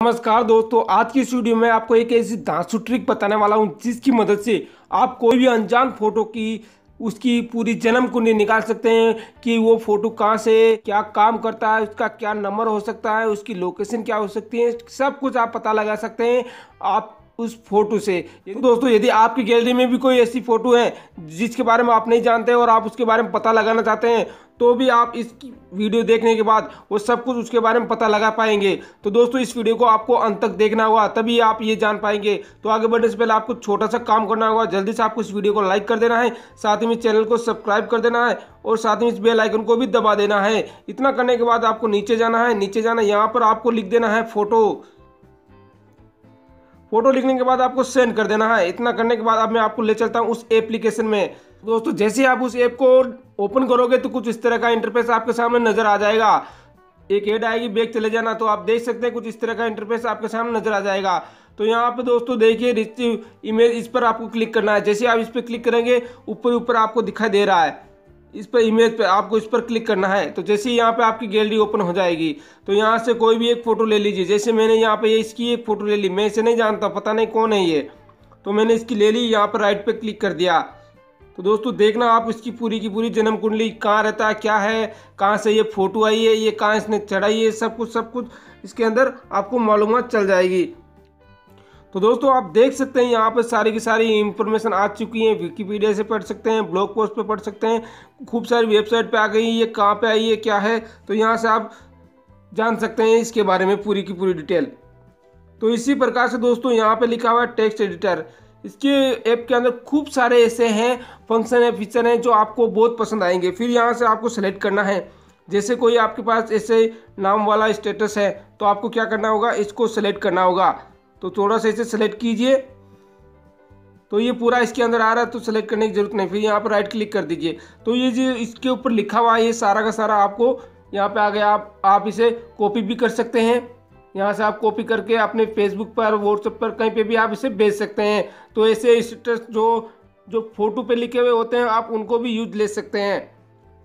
नमस्कार दोस्तों, आज की इस वीडियो में आपको एक ऐसी धांसू ट्रिक बताने वाला हूँ, जिसकी मदद से आप कोई भी अनजान फ़ोटो की, उसकी पूरी जन्म कुंडली निकाल सकते हैं कि वो फ़ोटो कहाँ से, क्या काम करता है, उसका क्या नंबर हो सकता है, उसकी लोकेशन क्या हो सकती है, सब कुछ आप पता लगा सकते हैं। आप उस फ़ोटो से। दोस्तों, यदि आपकी गैलरी में भी कोई ऐसी फ़ोटो है, जिसके बारे में आप नहीं जानते और आप उसके बारे में पता लगाना चाहते हैं तो भी आप इस वीडियो देखने के बाद वो सब कुछ उसके बारे में पता लगा पाएँगे। तो दोस्तों, इस वीडियो को आपको अंत तक देखना होगा, तभी आप ये जान पाएँगे। तो आगे बढ़ने से पहले आपको छोटा सा काम करना होगा, जल्दी से आपको इस वीडियो को लाइक कर देना है, साथ ही में चैनल को सब्सक्राइब कर देना है और साथ ही इस बेल आइकन को भी दबा देना है। इतना करने के बाद आपको नीचे जाना है, नीचे जाना, यहाँ पर आपको लिख देना है फ़ोटो। फ़ोटो लिखने के बाद आपको सेंड कर देना है। इतना करने के बाद अब मैं आपको ले चलता हूँ उस एप्लीकेशन में। दोस्तों, जैसे आप उस ऐप को ओपन करोगे तो कुछ इस तरह का इंटरफेस आपके सामने नज़र आ जाएगा। एक एड आएगी, बैग चले जाना तो आप देख सकते हैं कुछ इस तरह का इंटरफेस आपके सामने नज़र आ जाएगा। तो यहाँ पे दोस्तों देखिए, रिसीव इमेज इस पर आपको क्लिक करना है। जैसे आप इस पर क्लिक करेंगे ऊपर ऊपर आपको दिखाई दे रहा है। इस पर इमेज पे आपको इस पर क्लिक करना है। तो जैसे ही यहाँ पे आपकी गैलरी ओपन हो जाएगी तो यहाँ से कोई भी एक फ़ोटो ले लीजिए। जैसे मैंने यहाँ पे इसकी एक फ़ोटो ले ली, मैं इसे नहीं जानता, पता नहीं कौन है ये। तो मैंने इसकी ले ली, यहाँ पर राइट पे क्लिक कर दिया। तो दोस्तों, देखना आप इसकी पूरी की पूरी जन्म कुंडली कहाँ रहता है, क्या है, कहाँ से ये फ़ोटो आई है, ये कहाँ इसने चढ़ाई है, सब कुछ सब कुछ इसके अंदर आपको मालूम चल जाएगी। तो दोस्तों, आप देख सकते हैं, यहाँ पर सारी की सारी इंफॉर्मेशन आ चुकी है। विकीपीडिया से पढ़ सकते हैं ब्लॉग पोस्ट पे पढ़ सकते हैं। खूब सारी वेबसाइट पे आ गई ये कहाँ पे आई है, क्या है? तो यहाँ से आप जान सकते हैं इसके बारे में पूरी की पूरी डिटेल तो इसी प्रकार से दोस्तों, यहाँ पे लिखा हुआ है टेक्स्ट एडिटर इसके ऐप के अंदर खूब सारे ऐसे हैं फ़ंक्शन है फीचर हैं, जो आपको बहुत पसंद आएँगे। फिर यहाँ से आपको सेलेक्ट करना है। जैसे कोई आपके पास ऐसे नाम वाला स्टेटस है तो आपको क्या करना होगा? इसको सेलेक्ट करना होगा। तो थोड़ा सा इसे सेलेक्ट कीजिए। तो ये पूरा इसके अंदर आ रहा है तो सेलेक्ट करने की ज़रूरत नहीं। फिर यहाँ पर राइट क्लिक कर दीजिए। तो ये जो इसके ऊपर लिखा हुआ है, ये सारा का सारा आपको यहाँ पे आ गया आप आप इसे कॉपी भी कर सकते हैं। यहाँ से आप कॉपी करके अपने फेसबुक पर व्हाट्सएप पर कहीं पे भी आप इसे भेज सकते हैं। तो ऐसे स्टेटस जो जो फ़ोटो पे लिखे हुए होते हैं, आप उनको भी यूज़ ले सकते हैं।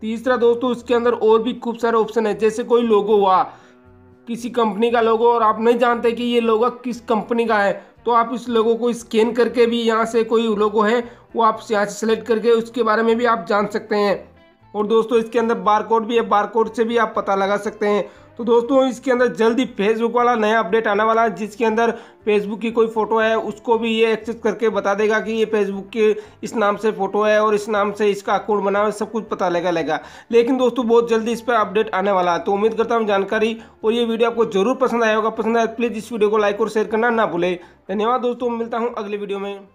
तीसरा दोस्तों, इसके अंदर और भी खूब सारे ऑप्शन है। जैसे कोई लोगो हुआ किसी कंपनी का लोगो और आप नहीं जानते कि ये लोगो किस कंपनी का है तो आप इस लोगो को स्कैन करके भी यहाँ से कोई लोगो है, वो आप यहाँ से सेलेक्ट करके उसके बारे में भी आप जान सकते हैं। और दोस्तों, इसके अंदर बारकोड भी है, बारकोड से भी आप पता लगा सकते हैं। तो दोस्तों, इसके अंदर जल्दी फेसबुक वाला नया अपडेट आने वाला है, जिसके अंदर फेसबुक की कोई फ़ोटो है, उसको भी ये एक्सेस करके बता देगा कि ये फेसबुक के इस नाम से फ़ोटो है और इस नाम से इसका अकाउंट बना है, सब कुछ पता लगा लेगा। लेकिन दोस्तों, बहुत जल्दी इस पर अपडेट आने वाला है। तो उम्मीद करता हूँ जानकारी और ये वीडियो आपको ज़रूर पसंद आया होगा। पसंद आया प्लीज़ इस वीडियो को लाइक और शेयर करना ना भूले। धन्यवाद दोस्तों, मिलता हूँ अगले वीडियो में।